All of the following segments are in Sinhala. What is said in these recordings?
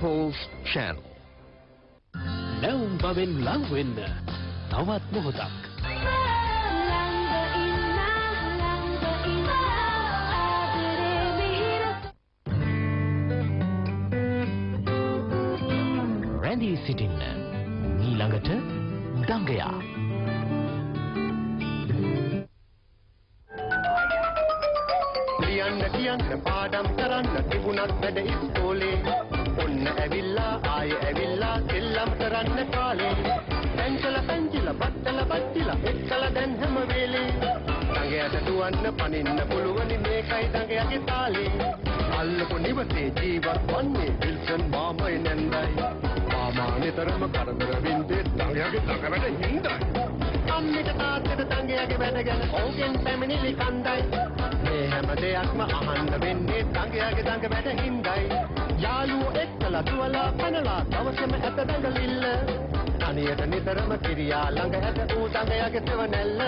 Pulse Channel. නැවුම් බවෙන් ලං වෙන්න තවත් මොහොතක්. සෙල්ලම් කරන්න කාලේ? පැංචල පැංචිල බත්තල බත්තිල එක්කල දැන් හැම වෙලේ දඟයට දුවන්න පනින්න පුළුවනි මේකයි දඟයගේ තාලේ. අල්ලපු නිවසේ ජීවත් වන්නේ විල්සන් මාමයි නැන්දයි. මාමා නිතරම කරදර වින්දේ දඟයගේ දඟවැඩ හින්දයි. අම්මිට තාත්තට දඟයගේ වැඩ ගැන ඕගෙන් පැමිණිලි කන්දයි මේ හැම දෙයක්ම අහන්න වෙන්නේ දඟයාගේ දඟ වැඩ හින්දයි. යාළුවෝ එක්කලා දුවලා පැනලා දවසම ඇත දඟලිල්ල. අනියට නිතරම කිරියා ළඟ ඇත ඌ දඟයාගේ සෙවණැල්ල.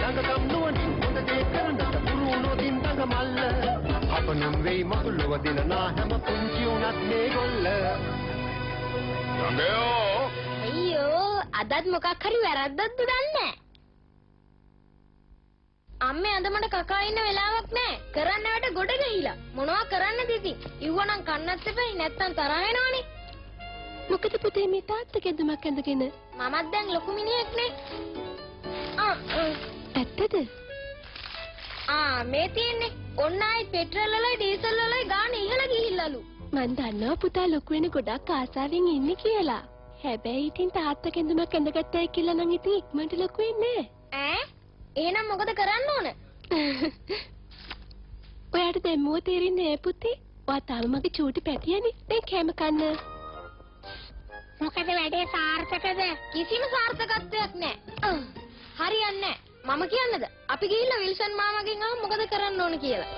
දඟකම් නුවණින් හොඳ දේ කරන්නට පුරුණොදින් දඟ මල්ල අප නම් වෙයි මතුලව දිනනා හැම පුංචි උනත් මේගොල්ල දඟයෝ! අයියෝ අදත් මොකක් හරි වැරද්දක් දුඩන්නේ අම්මේ අද මට කකා ඉන්න වෙලාවක් නෑ කරන්න වැඩ ගොඩ ගිහිලා. මොනවා කරන්නද ඉතින්? ඉව්වනම් කන්නත් එපයි නැත්තම් තරහ වෙනවනේ. මොකද පුතේ මේ තාත්තා කැඳුමක් ඇඳගෙන? මමත් දැන් ලොකු මිනිහෙක් නේ. ආ. ඇත්තද? ආ මේ තියෙන්නේ ඔන්න ආයි පෙට්‍රල් වලයි ඩීසල් වලයි ගාන ඉහළ ගිහිල්ලාලු. මන් දන්නවා පුතා ලොකු වෙන ගොඩක් ආසාවෙන් ඉන්නේ කියලා. හැබැයි ඉතින් තාත්තා කැඳුමක් ඇඳගත්තයි කියලා නම් ඉතින් ඉක්මනට ලොකු වෙන්නේ ඈ එහෙනම් මොකද කරන්න ඕන? ඔයාට දැම්මුව තේරෙන්නේ නෑ පුතේ? ඔයා තාම මගේ චූටි පැටියනේ. දැන් කෑම කන්න. මොකද වැඩේ සාර්ථකද? කිසිම සාර්ථකත්වයක් නෑ. හරියන්නේ නෑ. මම කියන්නද? අපි ගිහිල්ලා විල්සන් මාමගෙන් අහමු මොකද කරන්න ඕන කියලා.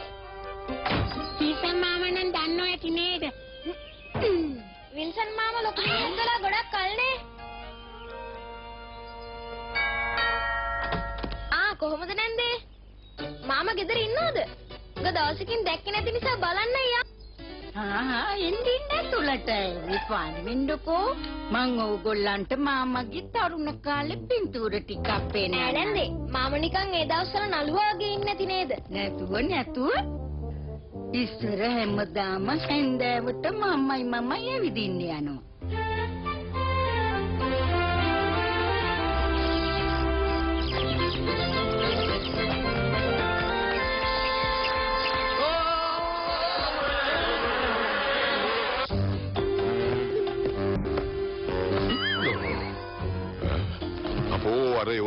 විල්සන් මාමා නම් දන්නව ඇති නේද? විල්සන් මාමා ලොකු ගොඩක් කල්නේ මාමා ගෙදර ඉන්නවද? උග දවසකින් දැක්කේ නැති නිසා බලන්න යා ආහා එන්නින් ඇතුළට. විපාන වෙන්නකෝ මං ඕගොල්ලන්ට මාමගේ තරුණ කාලේ පින්තූර ටිකක් නෑ පේනවා නැන්දේ මාමා නිකන් ඒ දවස්වල නළුවාගේ ඉන්නේ නැති නේද? නැතුව නැතුව ඉස්සර හැමදාම හැන්දෑවට මම්මයි මමයි ඇවිදින්න යනවා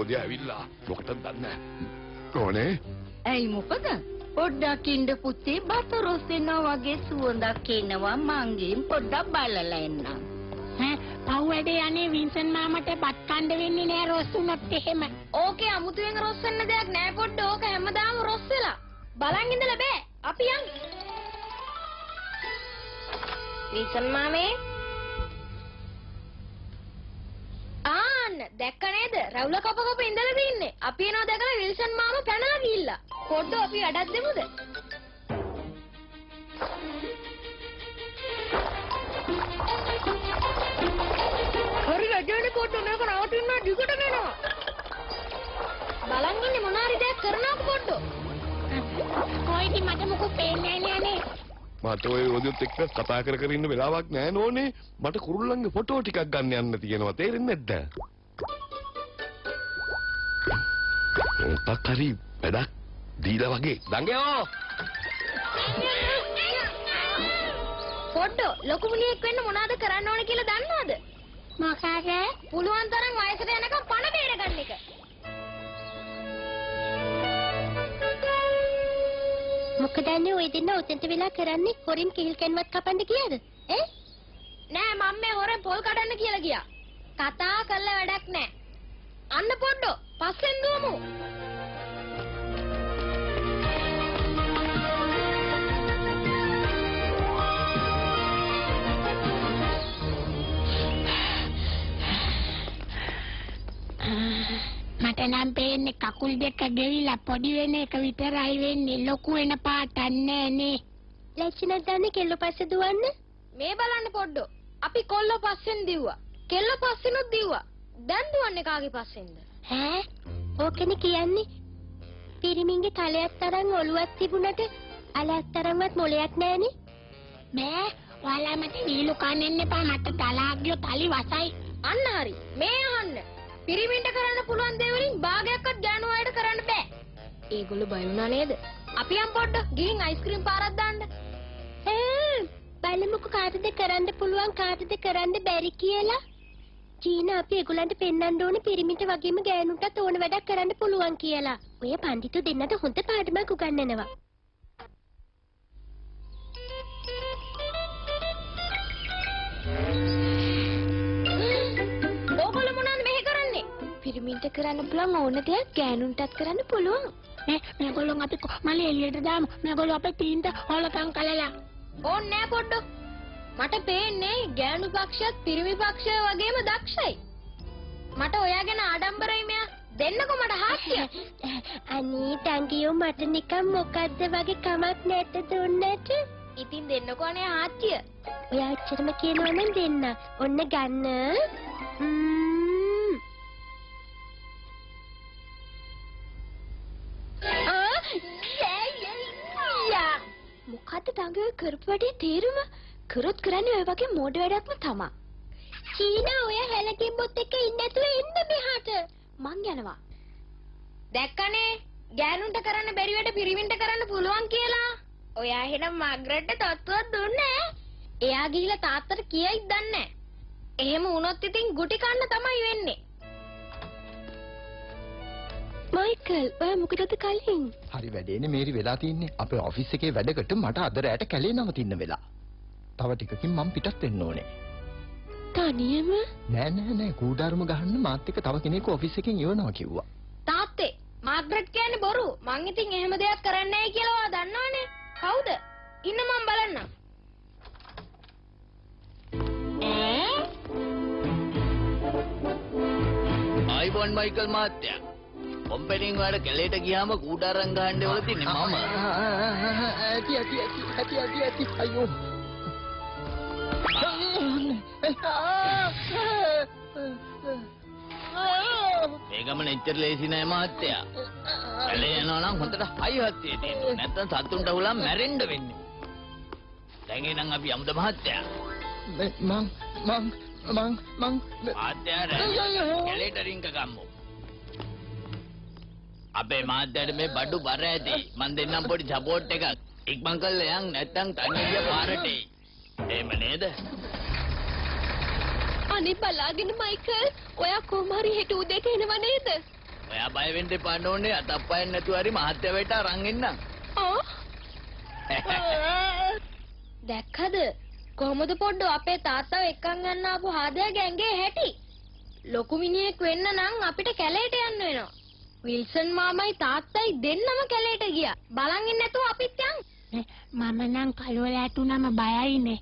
යෝධය ඇවිල්ලා? මොකටද දන්නේ? ඕනේ. ඇයි මොකද? පොඩ්ඩක් ඉන්න පුතේ බත රොස්සෙනවා වගේ සුවඳක් එනවා මංගෙන් පොඩ්ඩක් බලලා එන්න. ඈ පව් වැඩේ අනේ වින්සන් මාමට බත් කන්න වෙන්නේ නෑ රොස්සුනොත් එහෙම. ඕකේ අමුතුවෙන් රොස් වෙන්න දෙයක් නෑ පොඩ්ඩ. ඕක හැමදාම රොස් වෙලා බලන් ඉඳලා බෑ. අපි යන්. විසන් මාමේ ආන්න දැක්ක නේද? රවුල කප කප ඉඳලා තින්නේ. අපි එනවා දැකලා විල්සන් මාමා පැනලා ගිහිල්ලා. පොඩ්ඩ අපි වැඩක් දෙමුද? හරි රජානේ පොඩ්ඩ මේක නවතින්න දිගට වෙනවා බලන් ඉන්නේ මොනාරි දෙයක් කරනවද පොඩ්ඩ කොයිදි මට මොකෝ පේන්නේ නෑ නේ. මට ඔය යෝධයොත් එක්ක කතා කර කර ඉන්න වෙලාවක් නෑ නෝනේ. මට කුරුල්ලන්ගේ ෆොටෝ ටිකක් ගන්න යන්න තියෙනවා. තේරෙන්නේ නැද්ද මොකක් හරි වැඩක් දීලා වගේ. දඟයෝ! පොඩ්ඩ ලොකු මුලියෙක් වෙන්න මොනවද කරන්න ඕන කියලා දන්නවද? මොකද? පුළුවන් තරම් වයසට යනකම් පණ බේර ගන්න එක. මොකද අන්නේ ඔය දෙන්න උතෙන්ට වෙලා කරන්නේ හොරින් කිහිල් කැන්වත් කපන්න ගියාද? ඈ? නෑ මම මේ හොරෙන් පොල් කඩන්න කියලා ගියා කතා කරලා වැඩක් නෑ අන්න පොඩ්ඩෝ පස්සෙන් දුවමු මට නම් පේන්නේ කකුල් දෙක ගෙවිලා පොඩි වෙන එක විතරයි වෙන්නේ ලොකු වෙන පාටක් නෑනේ. ලැච්චිනක් දන්නේ කෙල්ල පස්සේ දුවන්න මේ බලන්න පොඩ්ඩෝ. අපි කොල්ල පස්සෙන් දිව්වා. කෙල්ල පස්සෙනුත් දිව්වා. දැන් දුවන්නේ කාගේ පස්සෙන්ද? ඈ ඕකනේ කියන්නේ පිරිමින්ගේ තලයක් තරම් ඔලුවක් තිබුණට අලයක් තරම්වත් මොලයක් නැහනේ බෑ ඔයාලා මට වීලු කන්නෙන්න එපා මට තලාග්‍යෝ තලි වසයි. අන්න හරි. මේ අහන්න. පිරිමින්ට කරන්න පුළුවන් දේ වලින් භාගයක්වත් ගෑනු අයට කරන්න බෑ. ඒගොල්ලෝ බය වුණා නේද? අපි යම් පොඩ්ඩක් ගිහින් අයිස්ක්‍රීම් පාරක් දාන්න. ඈ බලමුකෝ කාටද කරන්න පුළුවන් කාටද කරන්න බැරි කියලා අපි ඒගොල්ලන්ට පෙන්වන්න ඕනේ පිරිමින්ට වගේම ගෑනුන්ටත් ඕන වැඩක් කරන්න පුළුවන් කියලා. ඔය පඬිතු දෙන්නට හොඳ පාඩමක් උගන්වනවා. ඕගොල්ලෝ මොනවද මෙහෙ කරන්නේ? පිරිමින්ට කරන්න පුළුවන් ඕන දෙයක් ගෑනුන්ටත් කරන්න පුළුවන්. මේ මේගොල්ලෝ අපි කොහමද එළියට දාමු. මේගොල්ලෝ අපේ තීන්ත හොලකම් කළලා. ඕන් නෑ පොඩ්ඩෝ. මට පේන්නේ ගෑනු පක්ෂයත් පිරිමි පක්ෂය වගේම දක්ෂයි. මට ඔයා ගැන ආඩම්බරයි මෙයා. දෙන්නකෝ මට හාස්‍ය. අනේ ටංගියෝ මට නිකන් මොකද්ද වගේ කමක් නැද්ද දුන්නට? ඉතින් දෙන්නකෝ අනේ හාස්‍ය. ඔයා ඇත්තටම කියනවා නම් දෙන්න. ඔන්න ගන්න. මොකද්ද ටංගියෝ කරපු වැඩේ තේරුම? කරොත් කරන්නේ ඔය වගේ මෝඩ වැඩක්ම තමා. චීනා ඔය හැලකින්බොත් එක්ක ඉන්න නැතුව එන්න මෙහාට. මං යනවා. දැක්කනේ ගෑනුන්ට කරන්න බැරි වැඩ පිරිමින්ට කරන්න පුළුවන් කියලා. ඔයා එහෙනම් මාග්‍රට්ට තත්ත්වයක් දුන්නේ එයා ගිහිල්ලා තාත්තට කියයිද දන්නේ එහෙම වුණොත් ඉතින් ගුටි කන්න තමයි වෙන්නේ. මයිකල් ඔය මොකටද කලින්? හරි වැඩේනේ මේරි වෙලා තින්නේ අපේ ඔෆිස් එකේ වැඩකට මට අද රැට කැලේ නවතින්න වෙලා. තව ටිකකින් මම පිටත් වෙන්න ඕනේ. තනියම නෑ නෑ නෑ කූඩාරම ගහන්න මාත් එක්ක තව කෙනෙක් ඔෆිස් එකෙන් එවනවා කිව්වා. තාත්තේ මාග්‍රට් කියන්නේ බොරු. මං ඉතින් එහෙම දෙයක් කරන්නේ නැහැ කියලා ඔයා දන්නවනේ. කවුද? ඉන්න මං බලන්නම්. ආයිබෝන් මයිකල් මහත්තයා. කොම්පැනිෙන් වල කැලේට ගියාම කූඩාරම් ගහන්න වල තින්නේ මම. ඇති ඇති ඇති ඇති ඇති ඇති අයියෝ. මේ ගමන එච්චර ලේසි නෑ මහත්තයා. කැලේ යනවා නම් හොඳට හයි හත්තිය තියෙනවා. නැත්තම් සතුන්ට හුලම් මැරෙන්න වෙන්නේ. දැන් එනං අපි යමුද මහත්තයා? මං මං මං මං මහත්තයා කැලේට රින්ග ගම්මු. අපේ මහත්තයාට මේ බඩු බර ඇති. මන් දෙන්නම් පොඩි සපෝට් එකක්. ඉක්මන් කරලා යන් නැත්තම් තනිය ගිය පාරට එයි. එහෙම නේද? අනේ බලාගෙන මයිකල් ඔයා කොහොම හරි හෙට උදේට එනව නේද? ඔයා බය වෙන්න එපා නෝනේ අතප්පයෙන් නැතුව හරි මහත්තයා වෙට අරන් එන්නම්. ආ දැක්කද? කොහොමද පොඩ්ඩෝ අපේ තාත්තව එක්කන් ගන්න ආපු හාදයාගේ ඇඟේ හැටි? ලොකු මිනිහෙක් වෙන්න නම් අපිට කැලේට යන්න වෙනවා. විල්සන් මාමයි තාත්තයි දෙන්නම කැලේට ගියා. බලන් ඉන්න නැතුව අපිත් යන්. මම නම් කලවලට උනම බයයිනේ.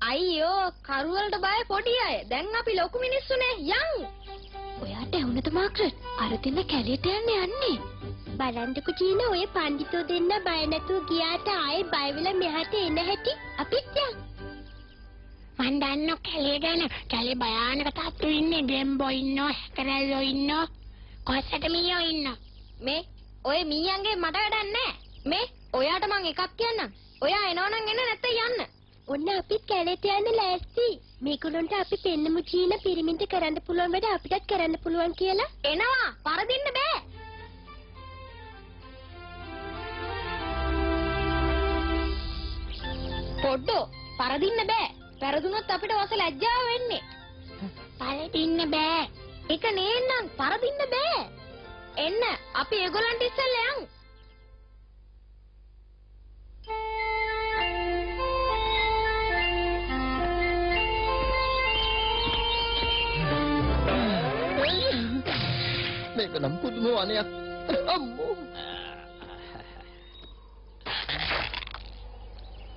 අයියෝ කරුවලට බය පොඩි අය. දැන් අපි ලොකු මිනිස්සුනේ යන්. ඔයාට ඇහුණද මාක්‍රට්? අර දෙන්න කැලේට යන්න යන්නේ. බලන්නකෝ චීන ඔය පඬිතෝ දෙන්න බය නැතුව ගියාට ආයේ බය වෙලා මෙහාට එන හැටි අපිත් යන්. මන් දන්න කැලේ ගැන කැලේ භයානක තත්තු ඉන්නේ ගෙම්බෝ ඉන්නෝ හැකරැල්ලෝ ඉන්නෝ කොස්සට මීයෝ ඉන්නෝ මේ ඔය මීයන්ගේ මට වැඩක් නැහැ. මේ ඔයාට මං එකක් කියන්නම්. ඔයා එනවනම් එන්න නැත්නම් යන්න. ඔන්න අපිත් කැලේට යන්න ලෑස්ති. මේගොල්ලන්ට අපි පෙන්නමු චීන පිරිමින්ට කරන්න පුළුවන් වැඩ අපිටත් කරන්න පුළුවන් කියලා. එනවා. පරදින්න බෑ. පොඩ්ඩෝ පරදින්න බෑ. පෙරදුනොත් අපිට වස ලැජ්ජාව වෙන්නේ. පළදින්න බෑ ඒක නේන්නම් පරදින්න බෑ. එන්න අපි ඒගොල්ලන්ට ඉස්සෙල්ලා යන්. මේක නම් පුදුම වනයක්. අම්මෝ.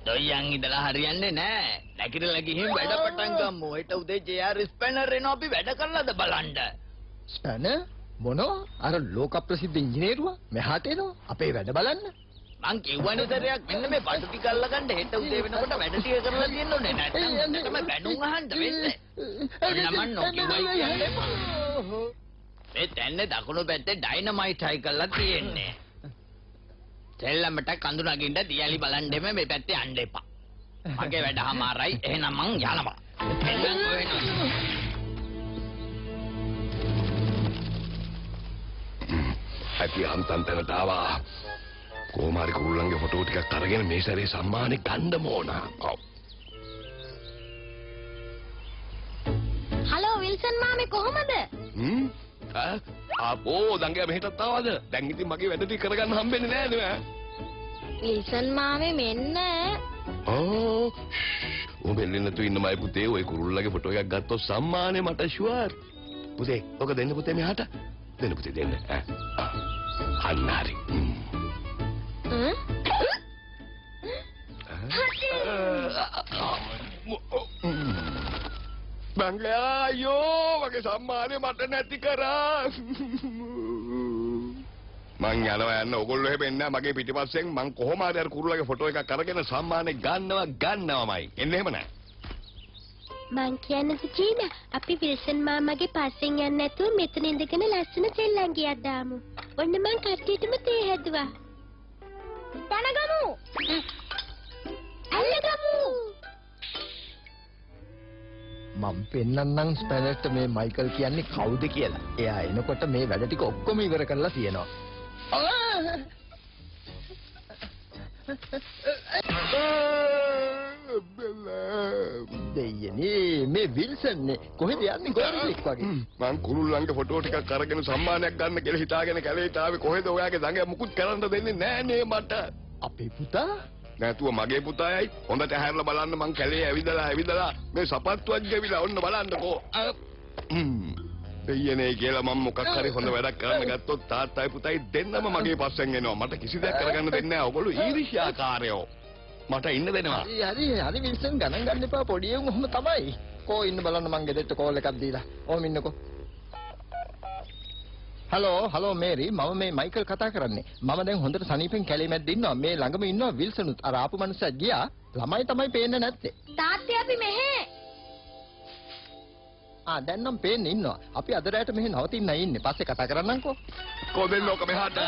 දොයියන් ඉඳලා හරියන්නේ නෑ. නැගිටලා ගිහින් වැඩ පටන් ගමු. හෙට උදේ ජේ.ආර් ස්පැනර් එනවා අපි වැඩ කරලාද බලන්න. ස්පැනර් මොනවා? අර ලෝක ප්‍රසිද්ධ ඉංජිනේරුවා මෙහාට එනවා. අපේ වැඩ බලන්න. මං කිව්වනේ සරයක් මෙන්න මේ බඩු ටික අල්ලගන්න හෙට උදේ වෙනකොට වැඩ ටික කරලා තියෙන්න ඕනේ නැත්නම් තමයි බැනුම් අහන්න වෙන්නේ ඔන්න මං නොකියුවයි කියන්නේ මේ තැන්නේ දකුණු පැත්තේ ඩයිනමයිට් කරලා තියෙන්නේ සෙල්ලමට කඳු නගින්න දියලි බලන්නෙම මේ පැත්තේ යන්න එපා මගේ වැඩ හමාරයි එහෙනම් මං යනවා එන්නම් කොහෙනද ඇති අන්තන් තැනට ආවා කෝමාරි කුරුල්ලන්ගේ ෆොටෝ ටිකක් අරගෙන මේ සැරේ සම්මානෙ ගන්න ඕන. ඔව්. හලෝ විල්සන් මාමේ කොහමද? හ්ම්? ආපෝ දංගයා මෙහෙටත් ආවද? දැන් ඉතින් මගේ වැඩ ටික කරගන්න හම්බෙන්නේ නෑ නේ. විල්සන් මාමේ මෙන්න ඕ. උඹෙන් නැතු ඉන්න මයි පුතේ ওই කුරුල්ලගේ ෆොටෝ එකක් ගත්තොත් සම්මානෙ මට ෂුවර්. පුතේ, ඔක දෙන්න පුතේ මෙහාට. දෙන්න පුතේ දෙන්න. අන්න හරි. හ්ම්. බංගයා අයියෝ මගේ සම්මානේ මට නැති කරා මං යනවා යන්න ඕගොල්ලෝ එහෙම එන්න මගේ පිටිපස්සෙන් මං කොහොම හරි අර කුරුල්ලගේ ෆොටෝ එකක් අරගෙන සම්මානේ ගන්නවා ගන්නවමයි එන්න එහෙම නෑ මං කියන්නද චීන අපි විල්සන් මාමගේ පස්සෙන් යන්නේ නැතුව මෙතන ඉඳගෙන ලස්සන සෙල්ලම් ගියක් දාමු. ඔන්න මං කට්ටියටම තේ හැදුවා. පැනගමු. මම පෙන්නන්නම් ස්පැනර්ට මේ මයිකල් කියන්නේ කවුද කියලා. එයා එනකොට මේ වැඩ ටික ඔක්කොම ඉවර කරලා තියෙනවා. දෙයනේ මේ විල්සන් නේ කොහෙද යන්නේ ගෝරෙක් වගේ. මං කුරුල්ලන්ගේ ෆොටෝ ටිකක් අරගෙන සම්මානයක් ගන්න කියලා හිතාගෙන කැලේට ආවේ කොහෙද ඔයාගේ දඟයා මුකුත් කරන්න දෙන්නේ නෑනේ මට අපේ පුතා නැතුව මගේ පුතායයි හොඳට හැරලා බලන්න මං කැලේ ඇවිදලා ඇවිදලා මේ සපත්තුවක් ගෙවිලා ඔන්න බලන්නකෝ. දෙයනේ කියලා මම මොකක් හරි හොඳ වැඩක් කරන්න ගත්තොත් තාත්තයි පුතයි දෙන්නම මගේ පස්සෙන් එනවා මට කිසි දෙයක් කරගන්න දෙන්නේ නැහැ ඔයගොල්ලෝ ඊර්ෂ්‍යාකාරයෝ මට ඉන්න දෙනවා හරි හරි විල්සන් ගණන් ගන්න එපා පොඩි උන් ඔහම තමයි. කෝ ඉන්න බලන්න මං ගෙදරට කෝල් එකක් දීලා. ඕම ඉන්නකෝ. හලෝ හලෝ මේරි මම මේ මයිකල් කතා කරන්නේ. මම දැන් හොඳට සනීපෙන් කැලේ මැද්ද ඉන්නවා. මේ ළඟම ඉන්නවා විල්සනුත්. අර ආපු මනුස්සයා ගියා. ළමයි තමයි පේන්නේ නැත්තේ. තාත්තේ අපි මෙහෙ. ආ දැන් නම් පේන්නේ ඉන්නවා. අපි අද රැයට මෙහෙ නවතින්න ඉන්නේ. පස්සේ කතා කරන්නම්කෝ. කොහෙන්ද ඔක මෙහාට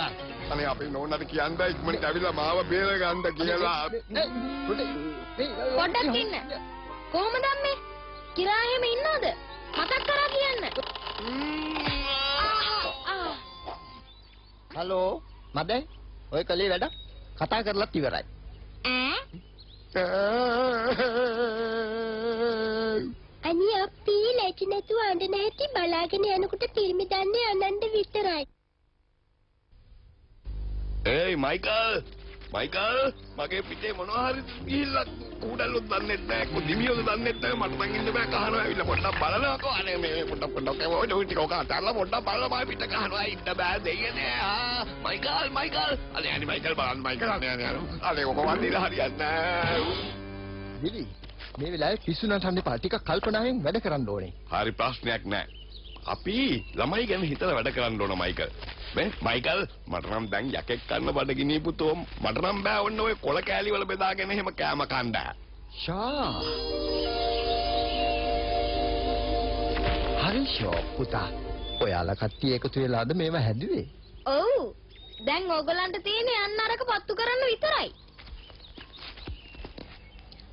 අනේ අපේ නෝනාට කියන්න ඉක්මනට ඇවිල්ලා මාව බේර ගන්න කියලා පොඩ්ඩක් ඉන්න. කොහමද අම්මේ? කිරා එහෙම ඉන්නවද? මතක් කරා කියන්න. හලෝ මදයි. ඔය කලේ වැඩ කතා කරලත් ඉවරයි. අනේ අපි ලැජි නැතුව අඬ නැති බලාගෙන යනකොට පිරිමි දන්නේ අනන්ද විතරයි. ඒයි මයිකල් මයිකල් මගේ පිටේ මොනවා හරි ගිහිල්ලා කුඩල්ලොත් දන්නේ නැහැ කුදිමියොත් දන්නේ නැහැ මට නම් ඉන්න බෑ කහනවා ඇවිල්ලා පොඩ්ඩක් බලනවාකෝ අනේ මේ පොඩ්ඩක් පොඩ්ඩක් ඔය ඔය ටික ඔක අතල්ලා පොඩ්ඩක් බලලා මම පිට කහනවා ඉන්න බෑ දෙයනේ ආ මයිකල් මයිකල් අනේ අනේ මයිකල් බලන්න මයිකල් අනේ අනේ අනේ ඔක වන්දිලා හරියන්නේ නැහැ දිලි මේ වෙලාවේ පිස්සු නටන්න එපා. ටිකක් කල්පනාවෙන් වැඩ කරන්න ඕනේ. හරි ප්‍රශ්නයක් නැහැ. අපි ළමයි ගැන හිතලා වැඩ කරන්න ඕන මයිකල්. මයිකල් මට නම් දැන් යකෙක් කන්න බඩගිනි පුතෝ මට නම් බෑ ඔන්න ඔය කොල කෑලි වල බෙදාගෙන එහෙම කෑම කන්න. ෂා. හරි ෂෝ පුතා. ඔයාලා කට්ටිය එකතු වෙලාද මේව හැදුවේ? ඔව්. දැන් ඕගලන්ට තියෙන්නේ අන්න අරක පත්තු කරන්න විතරයි.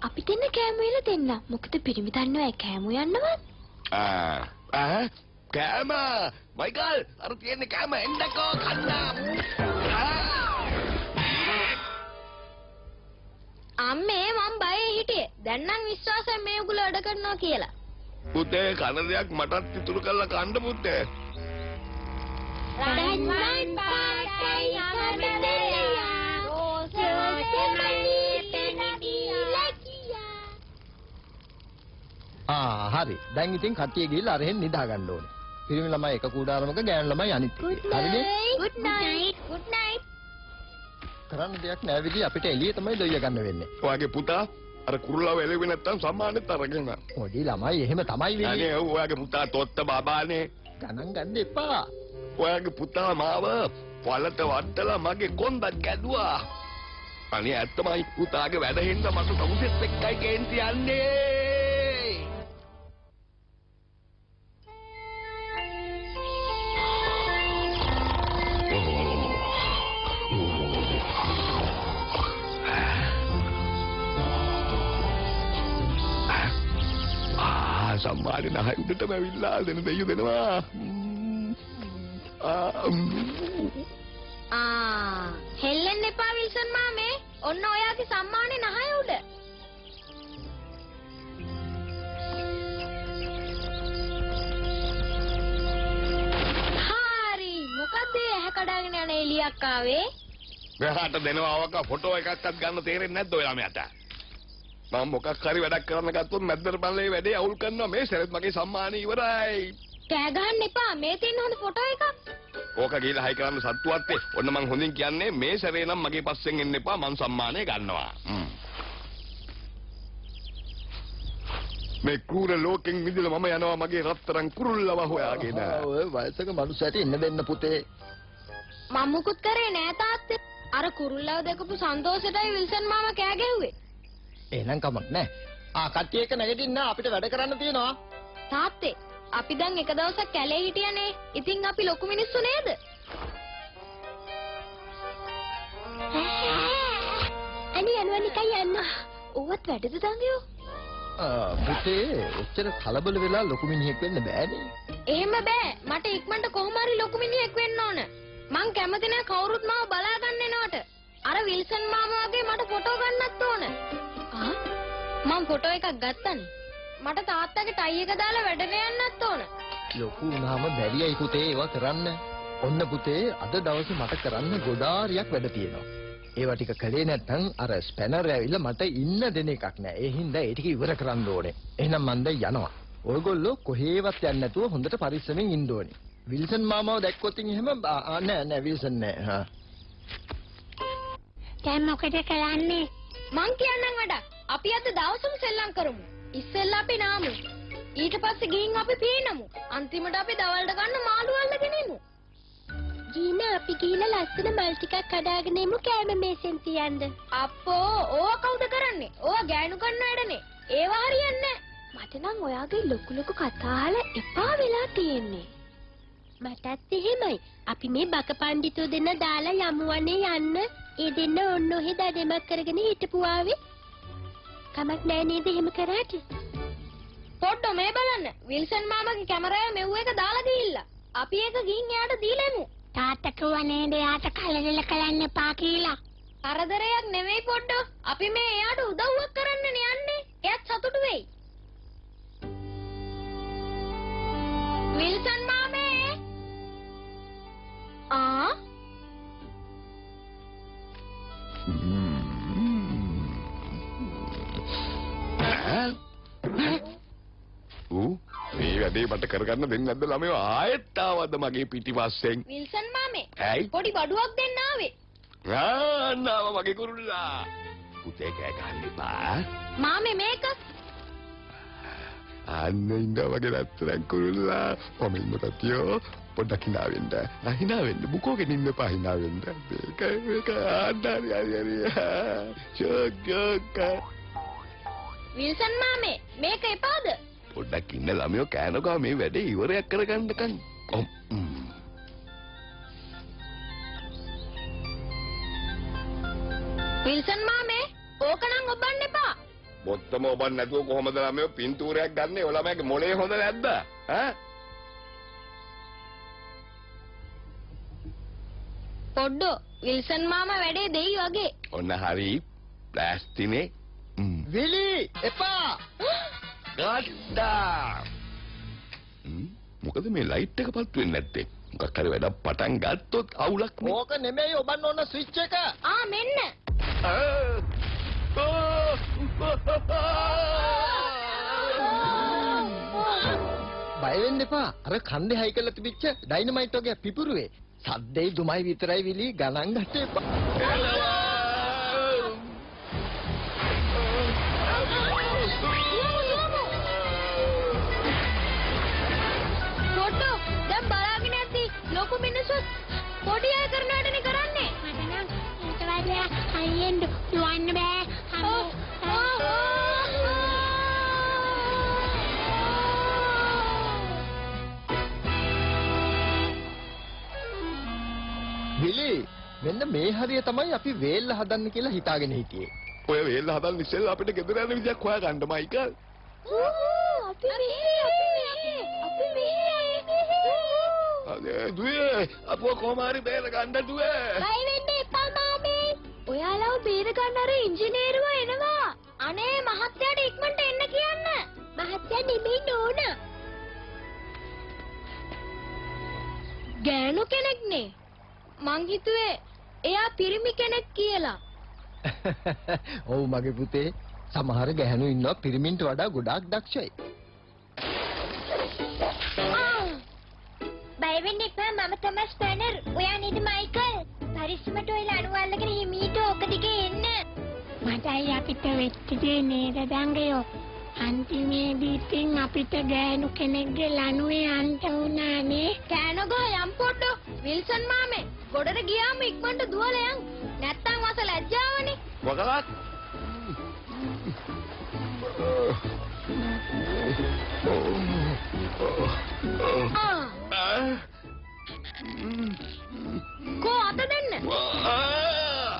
අපි දෙන්න කෑම වේල දෙන්න. මොකද පිරිමි දන්නව කෑම යන්නවත්. ආ ආ කෑම මයිකල් අර තියෙන්නේ කෑම එන්නකෝ කන්න. අම්මේ මං බයේ හිටියේ. දැන් නම් විශ්වාසයෙන් මේ උගල වැඩ කරනවා කියලා. පුතේ කන දෙයක් මටත් ඉතුරු කරලා කන්න පුතේ. රන්වන් පාටයි කඩදෙයා රෝසවතමයි පෙනීලා කියා ආ හරි. දැන් ඉතින් කට්ටිය ගිහිල්ලා අරහෙන් නිදා ගන්න ඕනේ. පිරිමි ළමයි එක කූඩාරමක ගෑනු ළමයි අනිත් night. Good night. Good night. කරන්න දෙයක් නැහැ විදි අපිට එළිය තමයි දොයිය ගන්න වෙන්නේ. ඔයාගේ පුතා අර කුරුල්ලව එළෙවි නැත්තම් සම්මානෙත් අරගෙන. පොඩි ළමයි එහෙම තමයි වෙන්නේ. අනේ ඔව් ඔයාගේ පුතා තොත්ත බබානේ. ගණන් ගන්න එපා. ඔයාගේ පුතා මාව පළට වට්ටලා මගේ කොන්දක් ගැදුවා. අනේ ඇත්තමයි පුතාගේ වැඩ හින්දා මට සමුසෙත් එක්කයි කේන්ති යන්නේ. උඩටම ඇවිල්ලා දෙන දෙයියෝ දෙනවා. ආ හෙල්ලෙන්න එපා විල්සන් මාමේ. ඔන්න ඔයාගේ සම්මානේ නහය උඩ. හරි. මොකද ඇහැ කඩාගෙන යන එලියක් ආවේ? මෙහාට දෙනවා අවක ෆොටෝ එකක්වත් ගන්න තේරෙන්නේ නැද්ද ඔය ළමයාට? මම මොකක් හරි වැඩක් කරන්න ගත්තොත් මැද්දට බලලේ වැඩේ අවුල් කරනවා මේ සැරෙත් මගේ සම්මානය ඉවරයි. කෑ ගහන්න එපා. මේ තියෙන හොඳ ෆොටෝ එකක්. ඕක ගිහලා හයි කරන්න සත්තුවත් ඒ. ඔන්න මං හොඳින් කියන්නේ මේ සැරේ නම් මගේ පස්සෙන් එන්න එපා මං සම්මානය ගන්නවා. හ්ම්. මේ කුර ලෝකෙන් මිදලා මම යනවා මගේ රත්තරන් කුරුල්ලව හොයාගෙන. ඔය වයසක මනුස්සයට ඉන්න දෙන්න පුතේ. මම මුකුත් කරේ නෑ තාත්තේ. අර කුරුල්ලව දැකපු සන්තෝෂෙටයි විල්සන් මාමා කෑ ගැහුවේ. එහෙනම් කමක් නැහැ. ආ කට්ටිය එක නැගිටින්න අපිට වැඩ කරන්න තියෙනවා. තාත්තේ අපි දැන් එක දවසක් කැලේ හිටියනේ. ඉතින් අපි ලොකු මිනිස්සු නේද? අනේ යනවා නිකන් යන්න. ඕවත් වැඩද දඟයෝ? ආ පුතේ ඔච්චර කලබල වෙලා ලොකු මිනිහෙක් වෙන්න බෑනේ. එහෙම බෑ. මට ඉක්මනට කොහොම හරි ලොකු මිනිහෙක් වෙන්න ඕන. මං කැමති නෑ කවුරුත් මාව බලා ගන්න එනවට. අර විල්සන් මාමා වගේ මට ෆොටෝ ගන්නත් ඕන. මං ෆොටෝ එකක් ගත්තනේ. මට තාත්තගේ ටයි එක දාලා වැඩට යන්නත් ඕන. ලොකු වුණාම බැරියයි පුතේ ඒවා කරන්න. ඔන්න පුතේ අද දවසේ මට කරන්න ගොඩාරියක් වැඩ තියෙනවා. ඒවා ටික කළේ නැත්නම් අර ස්පැනර් ඇවිල්ලා මට ඉන්න දෙන එකක් නෑ. ඒ හින්දා ඒ ටික ඉවර කරන්න ඕනේ. එහෙනම් මන් දැන් යනවා. ඔයගොල්ලෝ කොහේවත් යන්නේ නැතුව හොඳට පරිස්සමෙන් ඉන්න ඕනේ. විල්සන් මාමාව දැක්කොත් එහෙම නෑ නෑ විල්සන් නෑ. හා. දැන් මොකද කරන්නේ? මං කියන්නම් වැඩක්. අපි අද දවසම සෙල්ලම් කරමු. ඉස්සෙල්ලා අපි නාමු. ඊට පස්සේ ගිහින් අපි පීනමු. අන්තිමට අපි දවල්ට ගන්න මාළු අල්ලගෙන එමු. ජීනා අපි ගිහිල්ලා ලස්සන මල් ටිකක් කඩාගෙන එමු කෑම මේසෙන් තියන්න. අප්පෝ ඕවා කවුද කරන්නේ? ඕවා ගෑනු කරන වැඩනේ. ඒවා හරියන්නේ මට නම් ඔයාගේ ලොකු ලොකු කතා අහලා එපා වෙලා තියෙන්නේ. මටත් එහෙමයි. අපි මේ බක පඬිතු දෙන්න දාලා යමුවනේ යන්න. ඒ දෙන්න ඔන්න ඔහෙ දඩෙමක් කරගෙන හිටපු ආවේ. කමක් නෑ නේද එහෙම කරාට? පොඩ්ඩ මේ බලන්න. විල්සන් මාමගේ කැමරාව මෙව්ව එක දාලා ගිහිල්ලා. අපි ඒක ගිහින් එයාට දීලා එමු. තාත්තා කිව්වා නේද යාට කලබල කරන්න එපා කියලා. කරදරයක් නෙවෙයි පොඩ්ඩෝ. අපි මේ එයාට උදව්වක් කරන්නනේ යන්නේ. එයාත් සතුටු වෙයි. විල්සන් මාමේ. ආ ඌ? මේ වැඩේ මට කරගන්න දෙන්නේ නැද්ද ළමයෝ? ආයෙත් ආවද මගේ පිටිපස්සෙන් විල්සන් මාමේ. ඇයි? පොඩි බඩුවක් දෙන්න ආවේ. ආන්නාව මගේ කුරුල්ලා. පුතේ කෑ ගන්න එපා. මාමේ මේක? අන්න ඉන්න වගේ රත්තරන් කුරුල්ලා. මම ඉන්න තතියෝ පොඩ්ඩක් hina වෙන්න. hina වෙන්න. බුකෝගෙන ඉන්න එපා hina වෙන්න. මේක මේක. ආන්නාරි හරි හරි චොක් චොක් විල්සන් මාමේ මේක එපාද? පොඩ්ඩක් ඉන්න ළමයෝ කෑනකෝ මේ වැඩේ ඉවරයක් කරගන්නකන් ඔම්. විල්සන් මාමේ ඕකනම් ඔබන්න එපා. බොත්තම ඔබන් නැතුව කොහොමද ළමයෝ පින්තූරයක් ගන්නෙ ඔය ළමයාගේ මොලේ හොඳ නැද්ද ඈ පොඩ්ඩෝ විල්සන් මාමා වැඩේ දෙයි වගේ. ඔන්න හරි ප්ලාස්ටිනේ. විලි එපා. ගත්තා. මොකද මේ ලයිට් එක පත් වෙන්නේ නැත්තේ මොකක් හරි වැඩක් පටන් ගත්තොත් අවුලක් නේ ඕක නෙමෙයි ඔබන්න ඕන ස්විච් එක. ආ මෙන්න. බය වෙන්න එපා. අර කන්දේ හයි කරලා තිබිච්ච ඩයිනමයිට් වගේ පිපුරුවේ. සද්දේ දුමයි විතරයි විලි ගණන් ගන්න එපා. මෙන්න මේ හරිය තමයි අපි වේල්ල හදන්න කියලා හිතාගෙන හිටියේ. ඔය වේල්ල හදන්න ඉස්සෙල්ලා අපිට ගෙදර යන විදියක් හොයාගන්න මයිකල්. අපි මෙහෙ අපි මෙහෙ අපි දුවේ අපෝ කොහොම හරි බේර ගන්න දුවේ. බය වෙන්න එපා මාමේ. ඔයාලව බේර ගන්න අර ඉංජිනේරුවා එනවා. අනේ මහත්තයාට ඉක්මනට එන්න කියන්න. මහත්තයා නෙමෙයි නෝනා. ගෑනු කෙනෙක්නේ. මං හිතුවේ එයා පිරිමි කෙනෙක් කියලා. ඔව් මගේ පුතේ සමහර ගැහණු ඉන්නවා පිරිමින්ට වඩා ගොඩාක් දක්ෂයි. බය වෙන්න එපා මම තමයි ස්පැනර්. ඔයා නේද මයිකල්? පරිස්සමට ඔයලා අනුවල්ලගෙන හිමීට ඕක දිගේ එන්න. මටයි අපිට වෙච්ච දේ නේද දංගයෝ අන්තිමේදී ඉතින් අපිට ගෑනු කෙනෙක්ගේ ලනුවේ අන්ත වුණානේ කෑනගෝ යම් පොඩ්ඩෝ විල්සන් මාමේ ගොඩට ගියාම ඉක්මනට දුවලා යන්. නැත්තම් වාස ලැජ්ජාවනේ. ආ කෝ අත දෙන්න.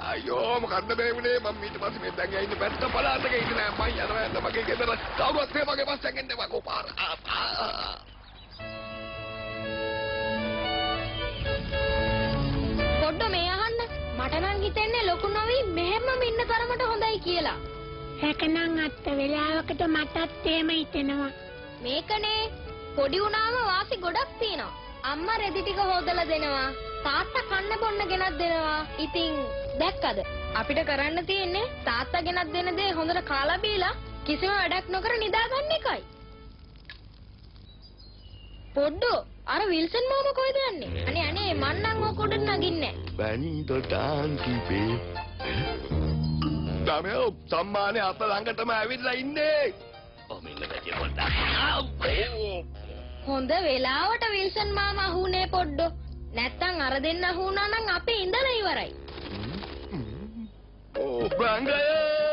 අයියෝ මොකද්ද මේ වුනේ මම ඊට පස්සේ මේ දැන් ඉන්නේ පැත්ත පළාතක ඉන්නේ නෑ මම යනවා මගේ ගෙදර කවුරුත් මේ මගේ පස්සෙන් එන්න වකෝ පාර ආ, ආ. කියලා. ඒකනම් අත්ත වෙලාවකට මටත් එහෙම හිතෙනවා මේකනේ පොඩි උනාම වාසි ගොඩක් තියෙනවා. අම්මා රෙදි ටික හොදලා දෙනවා. තාත්තා කන්න බොන්න ගෙනත් දෙනවා. ඉතින් දැක්කද? අපිට කරන්න තියෙන්නේ තාත්තා ගෙනත් දෙන දේ හොඳට කාලා බීලා කිසිම වැඩක් නොකර නිදාගන්න එකයි. පොඩ්ඩෝ අර විල්සන් මාමා කොයිද යන්නේ? අනේ අනේ මං නම් ඕක උඩට නගින්නේ නැහැ. බැනිදොටාන් කිපේ දමයෝ සම්මානය අත ළඟටම ඇවිල්ලා ඉන්නේ. ඔ මෙන්න දැකේ පොඩ්ඩක්. හොඳ වෙලාවට විල්සන් මාමා අහුනේ පොඩ්ඩෝ. නැත්තම් අර දෙන්න අහුණා නම් අපේ ඉඳලා ඉවරයි. ඕ බංගය